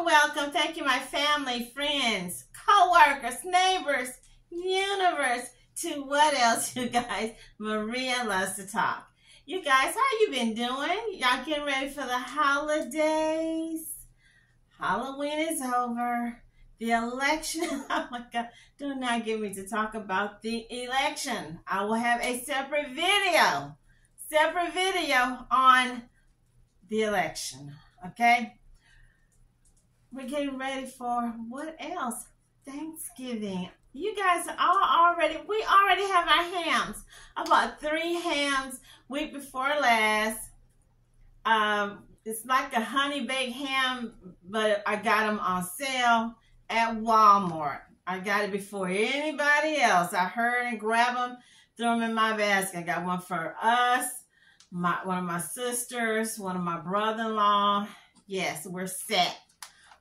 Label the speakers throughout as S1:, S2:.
S1: Welcome, welcome. Thank you, my family, friends, co-workers, neighbors, universe, to what else, you guys? Maria loves to talk. You guys, how you been doing? Y'all getting ready for the holidays? Halloween is over. The election, oh my God, do not get me to talk about the election. I will have a separate video, separate video on the election, okay? We're getting ready for what else? Thanksgiving. You guys are already, we already have our hams. I bought three hams week before last. Um, it's like a honey baked ham, but I got them on sale at Walmart. I got it before anybody else. I heard and grabbed them, threw them in my basket. I got one for us, my one of my sisters, one of my brother-in-law. Yes, we're set.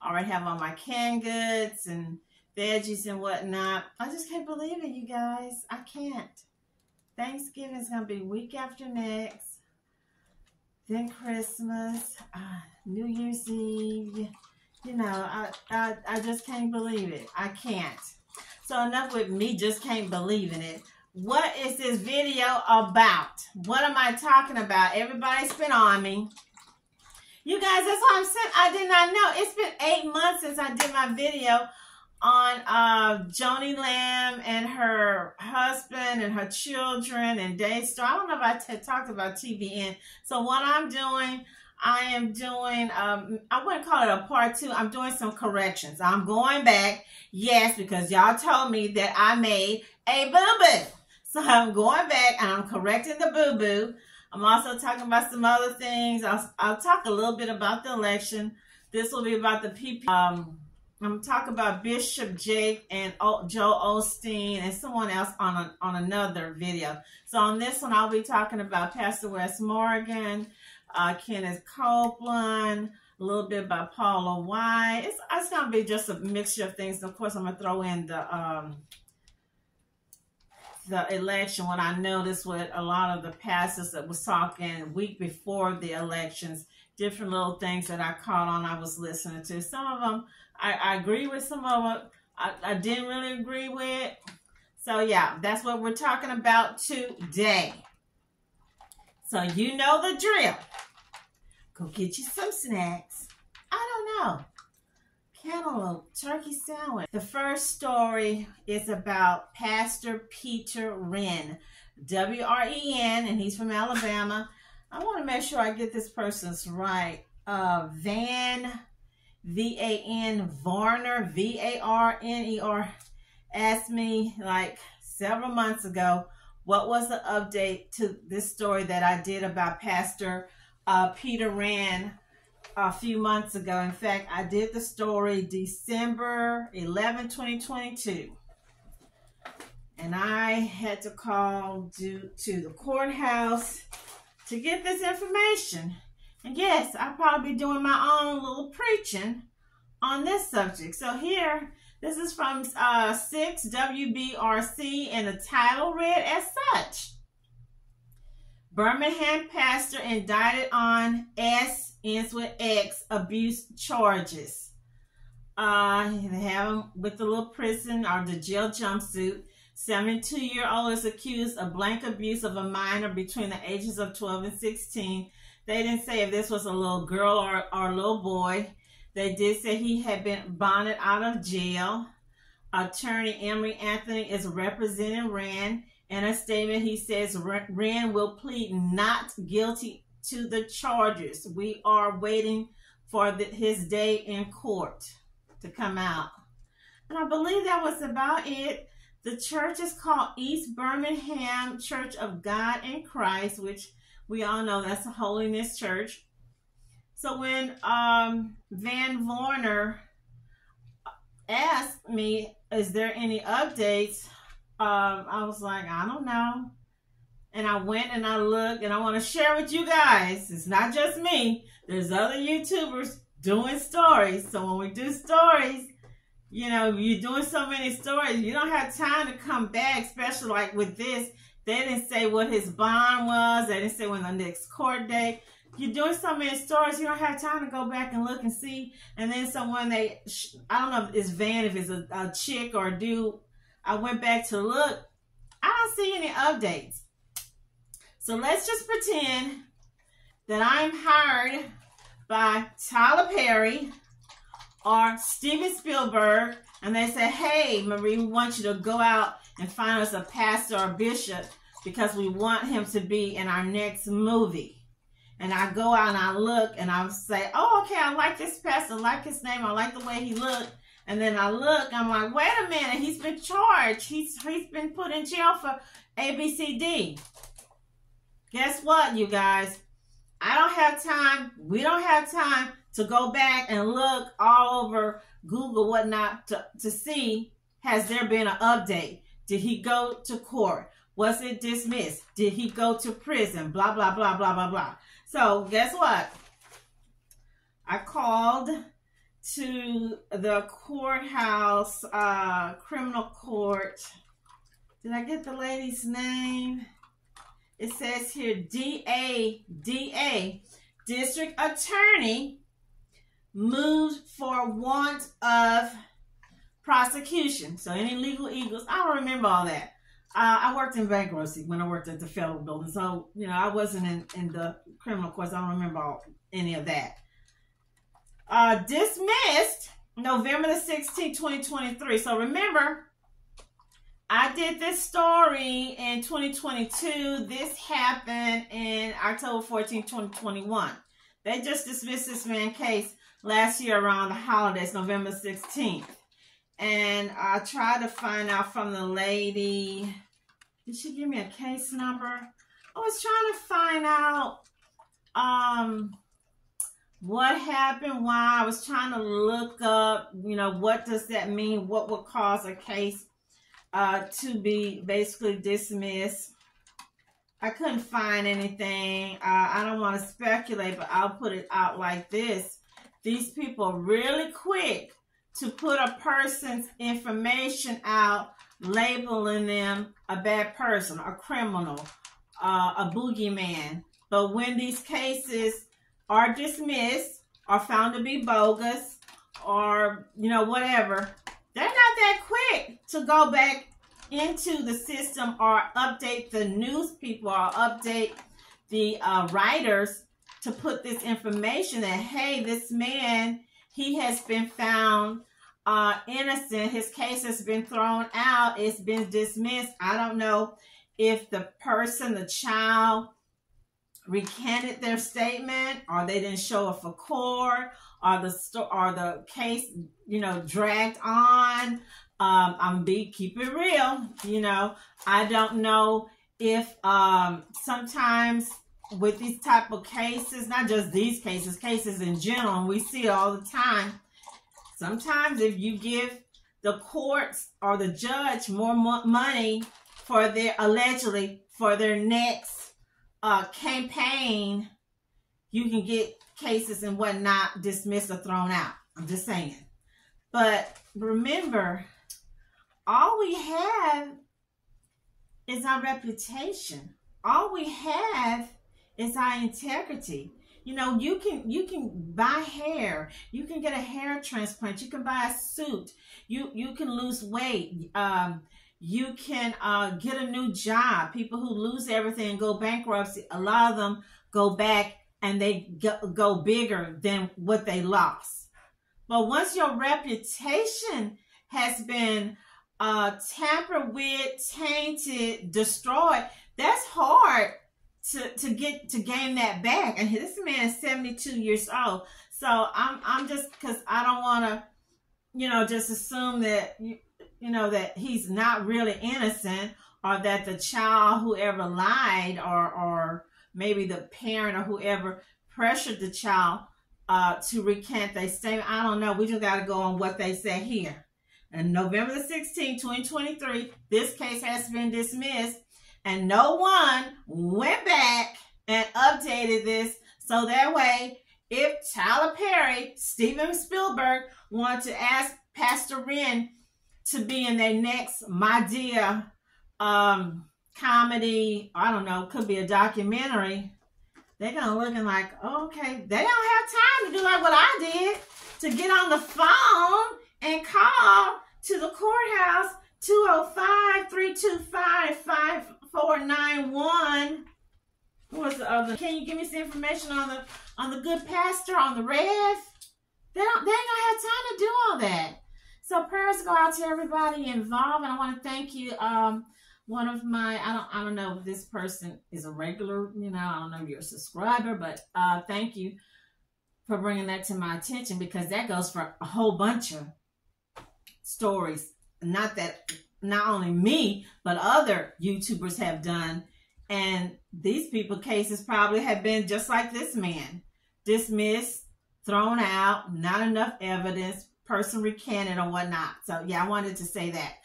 S1: Already have all my canned goods and veggies and whatnot. I just can't believe it, you guys. I can't. Thanksgiving is going to be week after next. Then Christmas, uh, New Year's Eve. You know, I, I, I just can't believe it. I can't. So enough with me just can't believe in it. What is this video about? What am I talking about? Everybody's been on me. You guys, that's why I'm saying I did not know. It's been eight months since I did my video on uh, Joni Lamb and her husband and her children and Daystar. I don't know if I talked about TBN. So what I'm doing, I am doing, um, I wouldn't call it a part two. I'm doing some corrections. I'm going back, yes, because y'all told me that I made a boo-boo. So I'm going back and I'm correcting the boo-boo. I'm also talking about some other things. I'll, I'll talk a little bit about the election. This will be about the PPP. Um, I'm talking about Bishop Jakes and Joel Osteen and someone else on a, on another video. So on this one, I'll be talking about Pastor Wes Morgan, uh, Kenneth Copeland, a little bit about Paula White. It's, it's going to be just a mixture of things. Of course, I'm going to throw in the um, the election when I noticed what a lot of the pastors that was talking week before the elections, different little things that I caught on I was listening to. Some of them I, I agree with some of them. I, I didn't really agree with. So yeah, that's what we're talking about today. So you know the drill. Go get you some snacks. I don't know. Cantaloupe, turkey sandwich. The first story is about Pastor Peter Wren, W R E N, and he's from Alabama. I want to make sure I get this person's right. Uh, Van V-A-N Varner, V-A-R-N-E-R, asked me like several months ago, what was the update to this story that I did about Pastor uh, Peter Wren a few months ago. In fact, I did the story December 11, 2022. And I had to call due to the courthouse to get this information. And yes, I'll probably be doing my own little preaching on this subject. So here, this is from uh, 6 WBRC, and the title read as such. Birmingham pastor indicted on S ends with X abuse charges. Uh, they have him with the little prison or the jail jumpsuit. 72 year old is accused of blank abuse of a minor between the ages of 12 and 16 they didn't say if this was a little girl or, or a little boy. They did say he had been bonded out of jail. Attorney Emory Anthony is representing Wren. In a statement, he says Wren will plead not guilty to the charges. We are waiting for the, his day in court to come out. And I believe that was about it. The church is called East Birmingham Church of God in Christ, which we all know that's a holiness church. So when um, Van Varner asked me, is there any updates? Um, I was like, I don't know. And I went and I looked and I want to share with you guys. It's not just me. There's other YouTubers doing stories. So when we do stories, you know, you're doing so many stories, you don't have time to come back, especially like with this. They didn't say what his bond was. They didn't say when the next court date. you're doing so many stories, you don't have time to go back and look and see. And then someone they, I don't know if it's Van, if it's a, a chick or a dude. I went back to look. I don't see any updates. So let's just pretend that I'm hired by Tyler Perry or Steven Spielberg, and they say, hey, Marie, we want you to go out and find us a pastor or bishop because we want him to be in our next movie. And I go out and I look and I say, oh, okay, I like this pastor, I like his name, I like the way he looked. And then I look, I'm like, wait a minute, he's been charged. He's he's been put in jail for ABCD. Guess what, you guys? I don't have time. We don't have time to go back and look all over Google, whatnot, to, to see has there been an update? Did he go to court? Was it dismissed? Did he go to prison? Blah, blah, blah, blah, blah, blah. So guess what? I called to the courthouse, uh, criminal court. Did I get the lady's name? It says here DA, DA, district attorney moved for want of prosecution. So any legal eagles, I don't remember all that. Uh, I worked in bankruptcy when I worked at the federal building. So, you know, I wasn't in, in the criminal courts. I don't remember all, any of that. Uh, dismissed November the 16th, 2023. So remember, I did this story in 2022. This happened in October 14, 2021. They just dismissed this man case last year around the holidays, November 16th. And I tried to find out from the lady. Did she give me a case number? I was trying to find out um what happened, why. I was trying to look up, you know, what does that mean? What would cause a case uh, to be basically dismissed? I couldn't find anything. Uh, I don't want to speculate, but I'll put it out like this. These people really quick to put a person's information out, labeling them a bad person, a criminal, uh, a boogeyman. But when these cases are dismissed are found to be bogus or, you know, whatever, they're not that quick to go back into the system or update the news people or update the uh, writers to put this information that, hey, this man, he has been found uh, innocent. His case has been thrown out. It's been dismissed. I don't know if the person, the child, recanted their statement or they didn't show up for court or the or the case you know dragged on. Um i'm be keep it real you know. I don't know if um sometimes with these type of cases not just these cases cases in general we see all the time sometimes if you give the courts or the judge more mo- money for their allegedly for their next uh, campaign, you can get cases and whatnot dismissed or thrown out. I'm just saying. But remember, all we have is our reputation. All we have is our integrity. You know, you can you can buy hair. You can get a hair transplant. You can buy a suit. You you can lose weight. Um, you can uh, get a new job. People who lose everything and go bankruptcy, a lot of them go back and they go bigger than what they lost. But once your reputation has been uh, tampered with, tainted, destroyed, that's hard to, to get to gain that back. And this man is 72 years old. So I'm I'm just because I don't want to, you know, just assume that you, know, that he's not really innocent or that the child, whoever lied or, or maybe the parent or whoever pressured the child uh, to recant their statement. I don't know. We just got to go on what they say here. And November the 16th, 2023, this case has been dismissed and no one went back and updated this. So that way, if Tyler Perry, Steven Spielberg wanted to ask Pastor Wren to be in their next Madea um, comedy. I don't know, could be a documentary. they're gonna looking like, okay, they don't have time to do like what I did to get on the phone and call to the courthouse 205-325-5491. What's the other? Can you give me some information on the on the good pastor on the red? They don't they gonna have time to do all that. So prayers go out to everybody involved, and I want to thank you. Um, one of my I don't I don't know if this person is a regular, you know, I don't know if you're a subscriber, but uh, thank you for bringing that to my attention because that goes for a whole bunch of stories. Not that not only me, but other YouTubers have done. And these people cases probably have been just like this man. Dismissed, thrown out, not enough evidence, person recanted or whatnot. So yeah, I wanted to say that.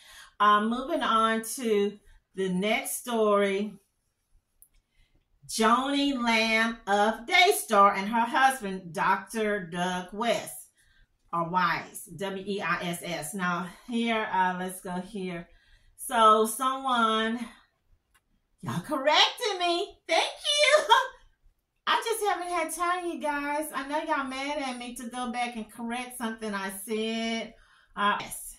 S1: Um, moving on to the next story. Joni Lamb of Daystar and her husband, Dr. Doug West, or Weiss, W-E-I-S-S. Now here, uh, let's go here. So someone, y'all corrected me. Thank haven't had time, you guys. I know y'all mad at me to go back and correct something I said. Uh, yes.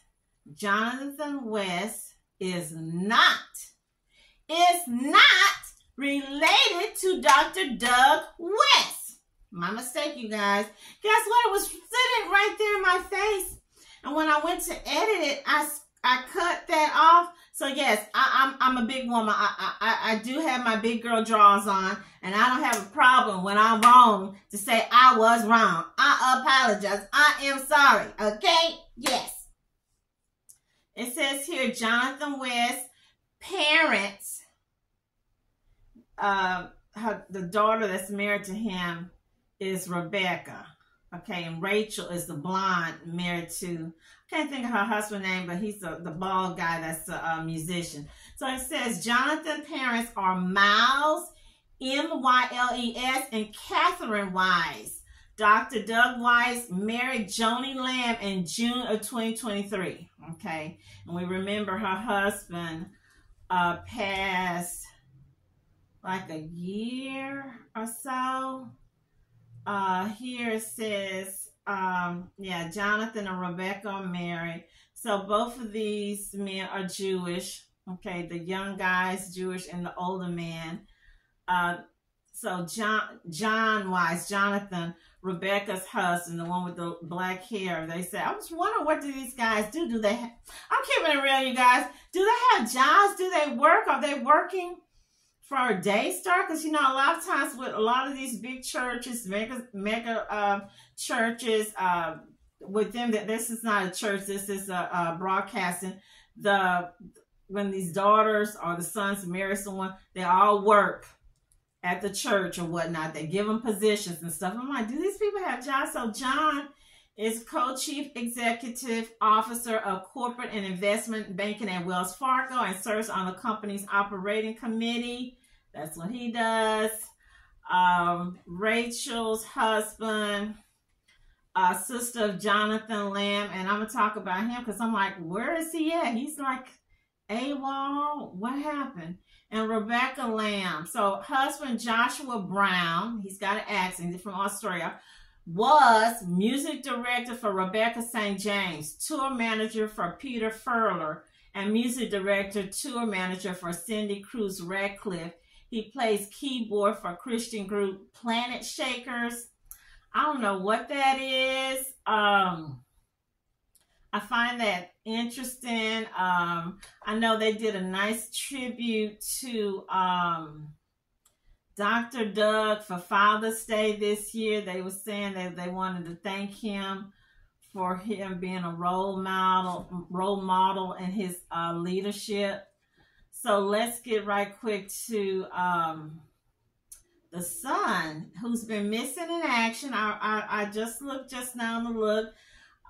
S1: Jonathan West is not, is not related to Dr. Doug West. My mistake, you guys. Guess what? It was sitting right there in my face. And when I went to edit it, I, I cut that off. So yes, I, am I'm, I'm a big woman. I, I I do have my big girl drawers on, and I don't have a problem when I'm wrong to say I was wrong. I apologize. I am sorry. Okay? Yes. It says here, Jonathan West parents, uh, her, the daughter that's married to him is Rebecca. Okay, and Rachel is the blonde married to, I can't think of her husband's name, but he's the, the bald guy that's a, a musician. So it says Jonathan's parents are Myles, M-Y-L-E-S, and Catherine Weiss. Dr. Doug Weiss married Joni Lamb in June of 2023. Okay, and we remember her husband uh, passed like a year or so uh, here it says, um, yeah, Jonathan and Rebecca are married. So both of these men are Jewish. Okay, the young guy's Jewish and the older man. Uh, so John, John Weiss, Jonathan, Rebecca's husband, the one with the black hair. They said, I was wondering what do these guys do? Do they? Ha- I'm keeping it real, you guys. Do they have jobs? Do they work? Are they working? For a Daystar because you know a lot of times with a lot of these big churches mega mega uh, churches uh, with them that this is not a church this is a, a, broadcasting. The when these daughters or the sons marry someone they all work at the church or whatnot. They give them positions and stuff. I'm like do these people have jobs? So john is co-chief executive officer of corporate and investment banking at Wells Fargo and serves on the company's operating committee. That's what he does. Um, Rachel's husband, uh, sister of Jonathan Lamb, and I'm gonna talk about him because I'm like, where is he at? He's like AWOL. What happened? And Rebecca Lamb. So husband Joshua Brown, he's got an accent, he's from Australia was music director for Rebecca St. James, tour manager for Peter Furler, and music director, tour manager for Cindy Cruse Ratcliff. He plays keyboard for Christian group Planet Shakers. I don't know what that is. Um, I find that interesting. Um, I know they did a nice tribute to um, Dr. Doug for Father's Day this year. They were saying that they wanted to thank him for him being a role model, role model in his uh, leadership. So let's get right quick to um, the son who's been missing in action. I, I, I just looked just now on the look.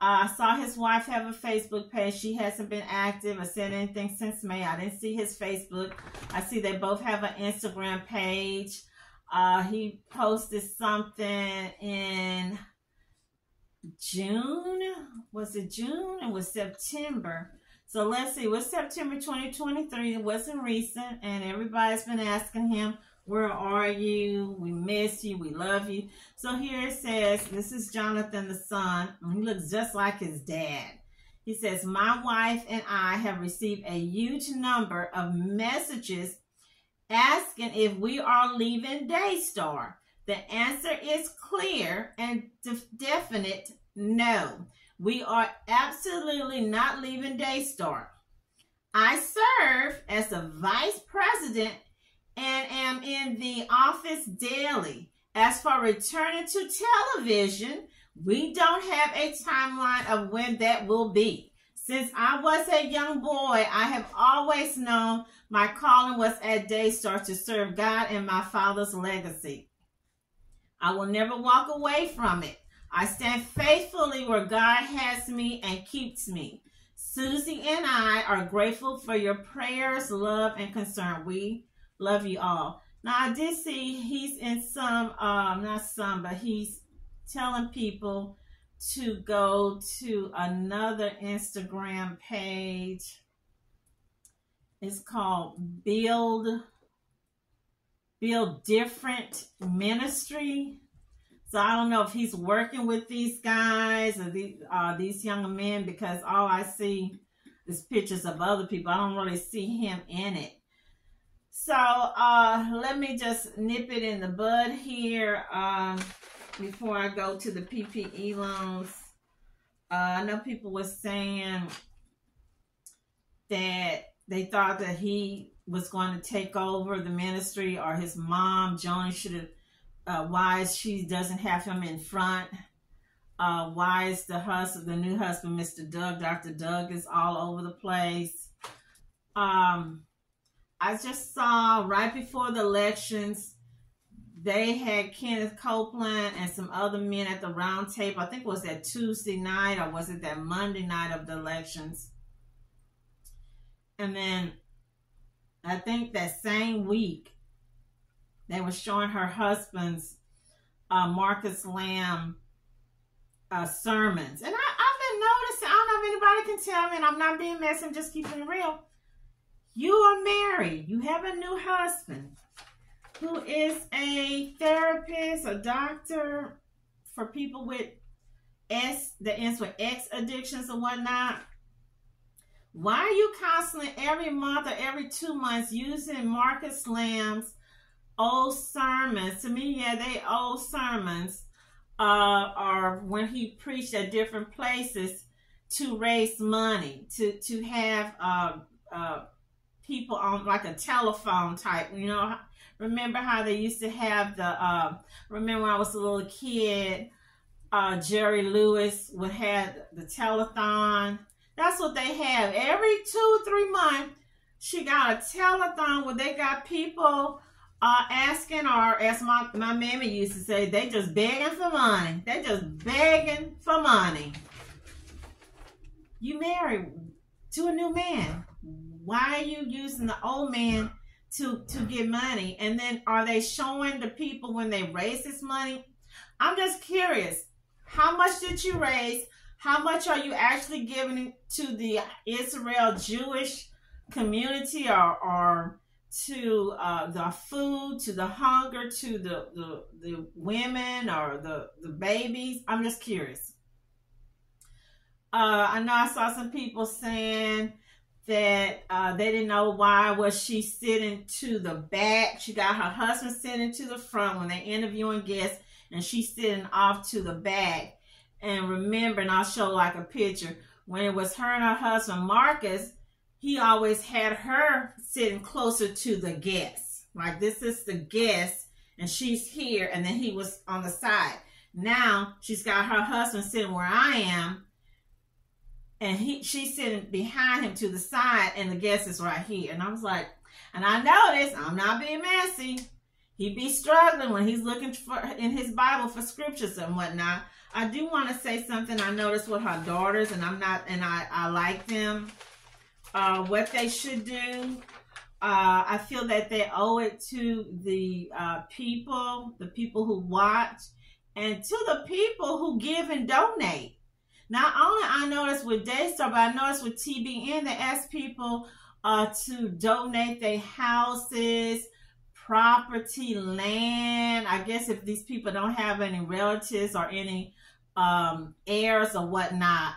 S1: Uh, I saw his wife have a Facebook page. She hasn't been active or said anything since May. I didn't see his Facebook. I see they both have an Instagram page. Uh, he posted something in June. Was it June? It was September. So let's see. It was September 2023. It wasn't recent. And everybody's been asking him, Where are you? We miss you. We love you. So here it says, this is Jonathan the son. He looks just like his dad. He says, My wife and I have received a huge number of messages asking if we are leaving Daystar. The answer is clear and definite no. We are absolutely not leaving Daystar. I serve as the vice president and am in the office daily. As for returning to television, we don't have a timeline of when that will be. Since I was a young boy, I have always known my calling was at Daystar to serve God and my father's legacy. I will never walk away from it. I stand faithfully where God has me and keeps me. Suzy and I are grateful for your prayers, love, and concern. We love you all. Now, I did see he's in some, um, not some, but he's telling people to go to another Instagram page. It's called Build Build Different Ministry. So I don't know if he's working with these guys or these uh, these young men because all I see is pictures of other people. I don't really see him in it. So uh, let me just nip it in the bud here uh, before I go to the PPP loans. Uh, I know people were saying that they thought that he was going to take over the ministry or his mom, Joni, should have uh, why she doesn't have him in front. Uh, why is the husband, the new husband, Mr. Doug, Dr. Doug, is all over the place. Um, I just saw right before the elections, they had Kenneth Copeland and some other men at the round table. I think it was that Tuesday night or was it that Monday night of the elections? And then I think that same week, they were showing her husband's uh, Marcus Lamb uh, sermons. And I, have been noticing, I don't know if anybody can tell me, and I'm not being messy, I'm just keeping it real. You are married. You have a new husband who is a therapist, a doctor for people with S, that ends with X addictions and whatnot. Why are you constantly every month or every two months using Marcus Lamb's old sermons. To me, yeah, they old sermons uh, are when he preached at different places to raise money, to to have uh, uh, people on like a telephone type. You know, remember how they used to have the. Uh, remember when I was a little kid, uh, Jerry Lewis would have the telethon. That's what they have every two three months. She got a telethon where they got people uh, asking or as my, my mammy used to say, they just begging for money. They just begging for money. You married to a new man. Why are you using the old man to, to get money? And then are they showing the people when they raise this money? I'm just curious. How much did you raise? How much are you actually giving to the Israel Jewish community or, or to uh, the food, to the hunger, to the, the, the women or the, the babies? I'm just curious. Uh, I know I saw some people saying that uh, they didn't know why was she sitting to the back. She got her husband sitting to the front when they're interviewing guests, and she's sitting off to the back. And remember, and I'll show like a picture when it was her and her husband Marcus he always had her sitting closer to the guest. Like this is the guest and she's here and then he was on the side. Now she's got her husband sitting where I am and he she's sitting behind him to the side and the guest is right here. And I was like, and I noticed, I'm not being messy. He be struggling when he's looking for in his Bible for scriptures and whatnot. I do want to say something I noticed with her daughters, and I'm not, and I, I like them uh, what they should do. Uh, I feel that they owe it to the uh, people, the people who watch, and to the people who give and donate. Not only I noticed with Daystar, but I noticed with TBN, they ask people uh, to donate their houses, property, land. I guess if these people don't have any relatives or any um, heirs or whatnot,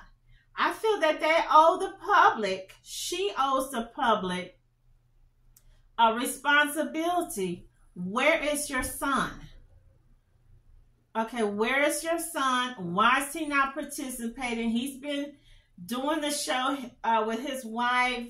S1: I feel that they owe the public, she owes the public a responsibility. Where is your son? Okay, where is your son? Why is he not participating? He's been doing the show uh, with his wife,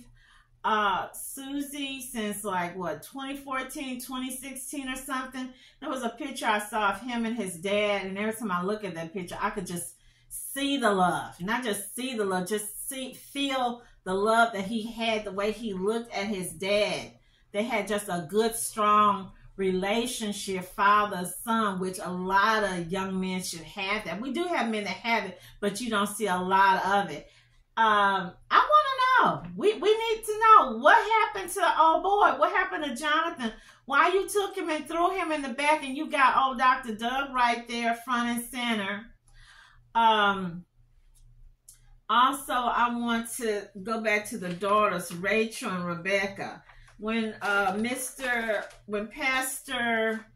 S1: uh, Suzy, since like what, 2014, 2016 or something. There was a picture I saw of him and his dad, and every time I look at that picture, I could just see the love. Not just see the love, just see, feel the love that he had, the way he looked at his dad. They had just a good, strong relationship, father son, which a lot of young men should have that. We do have men that have it, but you don't see a lot of it. Um, I want to know. We we need to know what happened to the old boy. What happened to Jonathan? Why you took him and threw him in the back, and you got old Dr. Doug right there, front and center. Um. Also, I want to go back to the daughters, Rachel and Rebecca when uh, Mr. when Pastor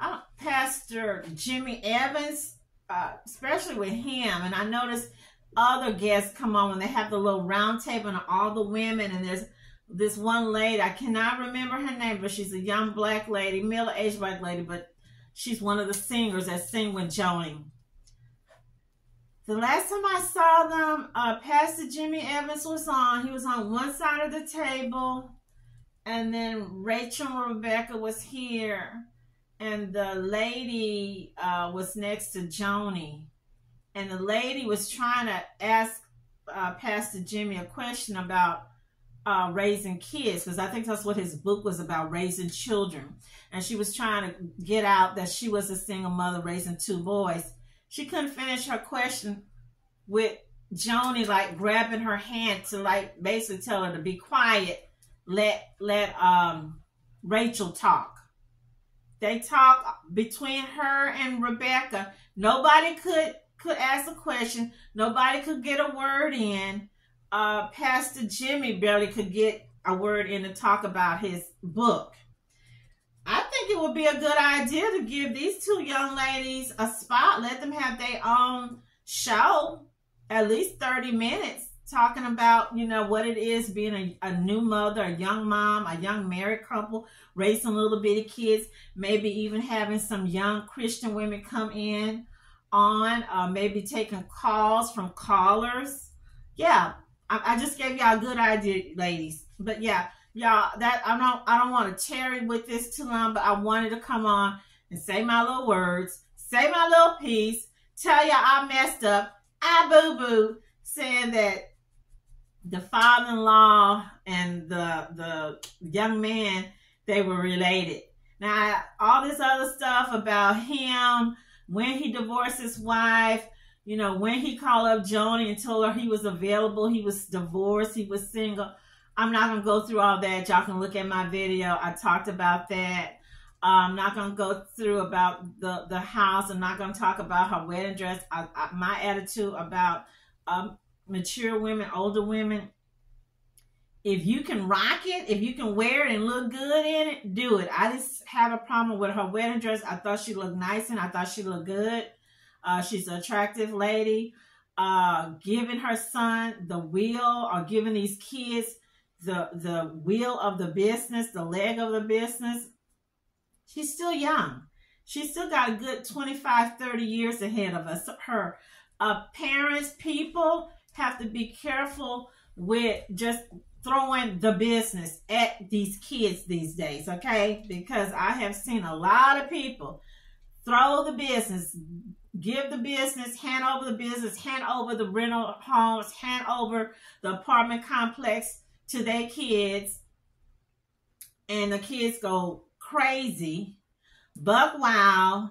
S1: uh, Pastor Jimmy Evans, uh, especially with him, and I noticed other guests come on when they have the little round table and all the women, and there's this one lady I cannot remember her name, but she's a young black lady, middle-aged black lady, but she's one of the singers that sing with Joni. The last time I saw them, uh, Pastor Jimmy Evans was on. He was on one side of the table and then Rachel Rebecca was here, and the lady uh, was next to Joni, and the lady was trying to ask uh, Pastor Jimmy a question about uh, raising kids, because I think that's what his book was about, raising children. And she was trying to get out that she was a single mother raising two boys. She couldn't finish her question with Joni like grabbing her hand to like basically tell her to be quiet let let um Rachel talk. They talk between her and Rebecca. Nobody could could ask a question. Nobody could get a word in. Uh, Pastor Jimmy barely could get a word in to talk about his book. I think it would be a good idea to give these two young ladies a spot. Let them have their own show, at least 30 minutes talking about, you know, what it is being a, a new mother, a young mom, a young married couple, raising little bitty kids, maybe even having some young Christian women come in on, uh, maybe taking calls from callers. Yeah, I, I just gave y'all a good idea, ladies. But yeah, y'all, that I don't, I don't want to tarry with this too long, but I wanted to come on and say my little words, say my little piece, tell y'all I messed up, I boo boo, saying that the father-in-law and the the young man they were related. Now all this other stuff about him when he divorced his wife you know when he called up joni and told her he was available he was divorced he was single. I'm not gonna go through all that. Y'all can look at my video. I talked about that. I'm not gonna go through about the the house. I'm not gonna talk about her wedding dress. I, I, my attitude about um, mature women, older women, if you can rock it, if you can wear it and look good in it, do it. I just have a problem with her wedding dress. I thought she looked nice and I thought she looked good. Uh, she's an attractive lady. Uh, giving her son the wheel or giving these kids the the wheel of the business, the leg of the business. She's still young. She's still got a good 25, 30 years ahead of us. Her uh, parents, people, have to be careful with just throwing the business at these kids these days, okay? Because I have seen a lot of people throw the business, give the business, hand over the business, hand over the rental homes, hand over the apartment complex to their kids, and the kids go crazy, buck wild,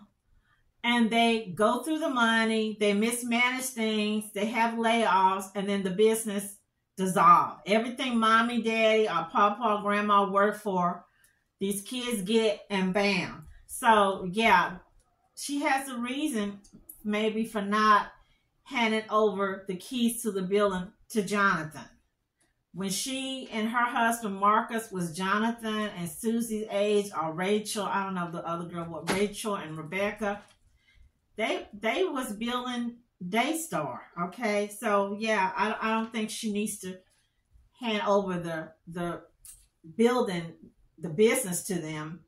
S1: and they go through the money, they mismanage things, they have layoffs, and then the business dissolve. Everything mommy, daddy, or papa, grandma work for, these kids get and bam. So yeah, she has a reason maybe for not handing over the keys to the building to Jonathan. when she and her husband Marcus was Jonathan and Suzy's age, or Rachel, I don't know the other girl, what Rachel and Rebecca, they they was building Daystar. Okay, so yeah, I, I don't think she needs to hand over the the building the business to them,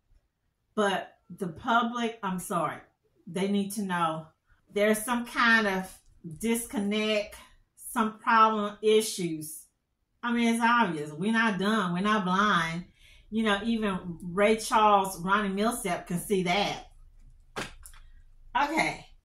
S1: but the public, I'm sorry, they need to know there's some kind of disconnect, some problem issues. I mean, it's obvious. We're not dumb. We're not blind. You know, even Ray Charles, Ronnie Milsap can see that. Okay.